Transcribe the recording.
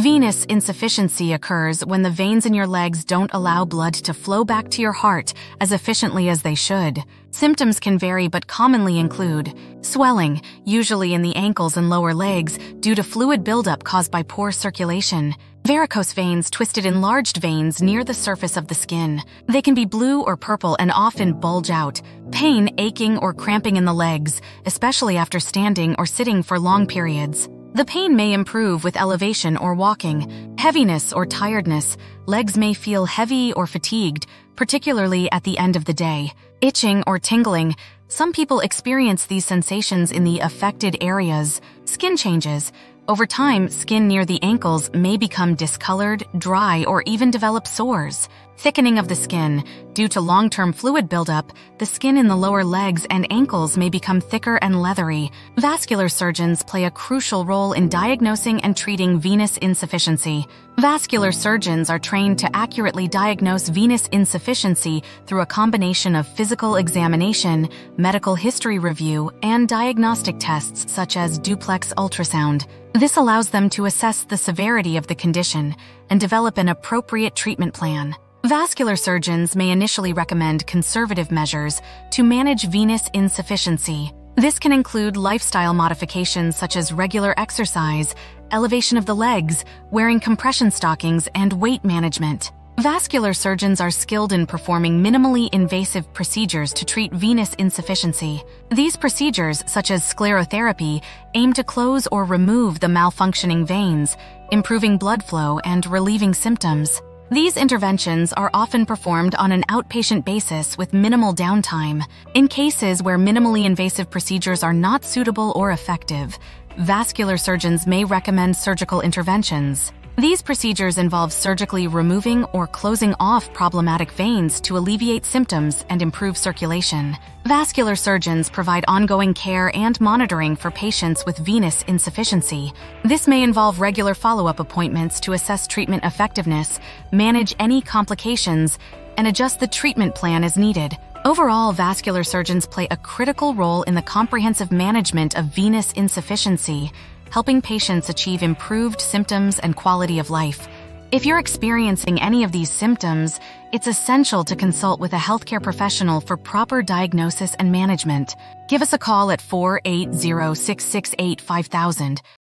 Venous insufficiency occurs when the veins in your legs don't allow blood to flow back to your heart as efficiently as they should. Symptoms can vary but commonly include swelling, usually in the ankles and lower legs due to fluid buildup caused by poor circulation, varicose veins twisted enlarged veins near the surface of the skin. They can be blue or purple and often bulge out, pain, aching, or cramping in the legs, especially after standing or sitting for long periods. The pain may improve with elevation or walking, heaviness or tiredness, legs may feel heavy or fatigued, particularly at the end of the day, itching or tingling. Some people experience these sensations in the affected areas. Skin changes. Over time, skin near the ankles may become discolored, dry, or even develop sores. Thickening of the skin. Due to long-term fluid buildup, the skin in the lower legs and ankles may become thicker and leathery. Vascular surgeons play a crucial role in diagnosing and treating venous insufficiency. Vascular surgeons are trained to accurately diagnose venous insufficiency through a combination of physical examination, medical history review, and diagnostic tests such as duplex ultrasound. This allows them to assess the severity of the condition and develop an appropriate treatment plan. Vascular surgeons may initially recommend conservative measures to manage venous insufficiency. This can include lifestyle modifications such as regular exercise, elevation of the legs, wearing compression stockings, and weight management. Vascular surgeons are skilled in performing minimally invasive procedures to treat venous insufficiency. These procedures, such as sclerotherapy, aim to close or remove the malfunctioning veins, improving blood flow and relieving symptoms. These interventions are often performed on an outpatient basis with minimal downtime. In cases where minimally invasive procedures are not suitable or effective, vascular surgeons may recommend surgical interventions. These procedures involve surgically removing or closing off problematic veins to alleviate symptoms and improve circulation. Vascular surgeons provide ongoing care and monitoring for patients with venous insufficiency. This may involve regular follow-up appointments to assess treatment effectiveness, manage any complications, and adjust the treatment plan as needed. Overall, vascular surgeons play a critical role in the comprehensive management of venous insufficiency, helping patients achieve improved symptoms and quality of life. If you're experiencing any of these symptoms, it's essential to consult with a healthcare professional for proper diagnosis and management. Give us a call at 480 668 5000